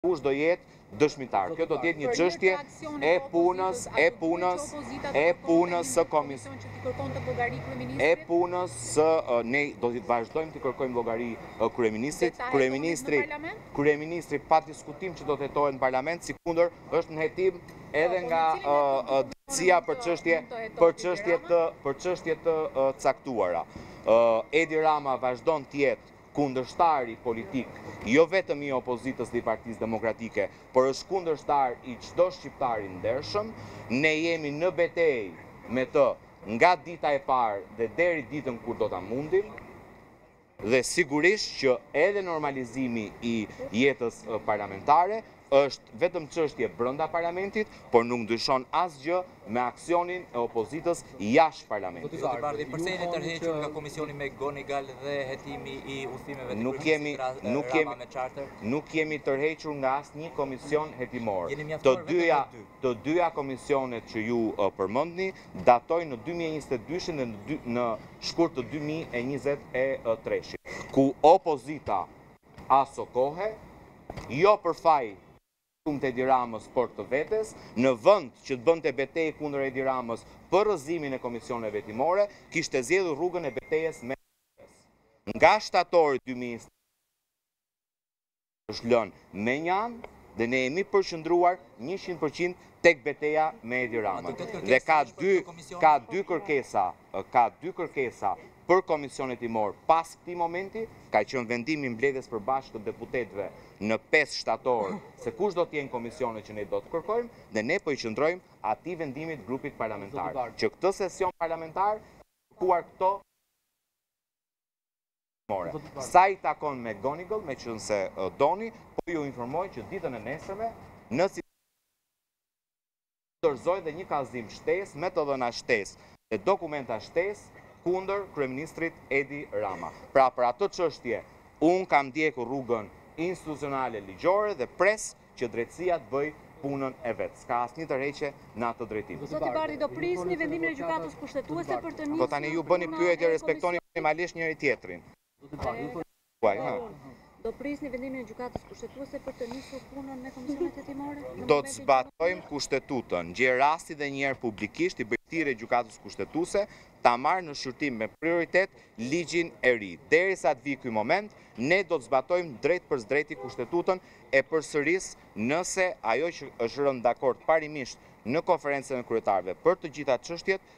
Kush do jetë dëshmitar? Kjo do të jetë një çështje e punës, e punës, e punës së komisionit që t'i kërkojmë llogari kryeministrit. E punës së ne do të vazhdojmë t'i kërkojmë llogari kryeministrit. Kryeministri, kryeministri pa diskutim që do të hetohet në parlament, sikundër është në hetim edhe po, nga drejtësia për çështje për çështje të për çështje të caktuara. Edi Rama vazhdon të jetë Kundërshtari politik jo vetëm i opozitës dhe i Partisë Demokratike, por është kundërshtar i çdo shqiptari të ndershëm. Ne jemi në betejë me të nga dita e parë dhe deri ditën kur do ta mundim. Dhe sigurisht që edhe normalizimi i jetës parlamentare Është vetëm çështje brenda Parlamentit, por nuk ndryshon asgjë me aksionin e opozitës jashtë Parlamentit. Zoti Bardhi, përse jeni tërhequr nga komisioni McGonigal dhe hetimi i udhëtimeve të kryeministrit Rama me charter? Nuk jemi tërhequr nga asnjë komision hetimor. Të dyja komisionet që ju përmendni datojnë në dy mijë e njëzet e dyshin dhe në shkurt të dy mijë e njëzet e treshit, ku opozita, Aso kohe, jo për faj shumë të Edi Ramës por të vetes, në vend që të bënte betejë kundër Edi Ramës për rrëzimin e komisioneve hetimore, kishte zgjedhur rrugën e betejës mes llojit. Nga shtatori dy mijë e njëzet e një është lënë me një anë dhe ne jemi përqendruar njëqind për qind tek beteja me Edi Ramën. Dhe ka dy ka dy kërkesa ka dy kërkesa për komisione hetimore pas këtij momenti, ka qenë vendimi i mbledhjes përbashkë të deputetëve në pesë shtator se kush do të jenë komisionet që ne do të kërkojmë dhe ne po i qëndrojmë atij vendimi të grupit parlamentar që këtë sesion parlamentar të kërkuar këto komisione hetimore. Sa i takon McGonigal, meqënëse doni, po ju informoj që ditën e nesërme në dorëzoj dhe një kallëzim shtesë me të dhëna shtesë dhe dokumenta shtesë kundër kryeministrit Edi Rama. Pra për atë çështje unë kam ndjekur rrugën institucionale ligjore dhe pres që drejtësia të bëjë punën e vet. S'ka asnjë tërheqje në atë drejtim. Zoti Bardhi do prisni vendimin e Gjykatës Kushtetuese për të nisur punën e Komisionit. Po tani ju bëni pyetje, respektoni minimalisht njëri-tjetrin. Do prisni vendimin e Gjykatës Kushtetuese për të nisur punën me Komisionet Hetimore? Do të zbatojmë Kushtetutën. Gjej rastin dhe njëherë publikisht i bëj thirrje Gjykatës Kushtetuese ta marrë në shqyrtim me prioritet ligjin e ri. Derisa të vijë ky moment, ne do të zbatojmë drejtpërsdrejti Kushtetutën, e përsëris nëse ajo që është rënë dakord parimisht në Konferencën e Kryetarëve për të gjitha çështjet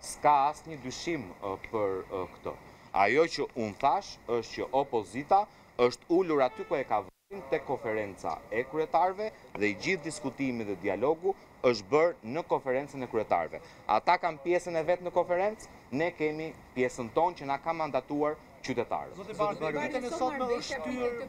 S'ka asnjë dyshim për këtë. Ajo që unë thashë është që opozita është ulur aty ku e ka vendin tek Konferenca e Kryetarëve dhe i gjithë diskutimi dhe dialogu është bërë në Konferencën e Kryetarëve. Ata kanë pjesën e vet në Konferencë, ne kemi pjesën tonë që na kanë mandatuar qytetarët. Zoti Bardhi, ditën e sotme është shtyrë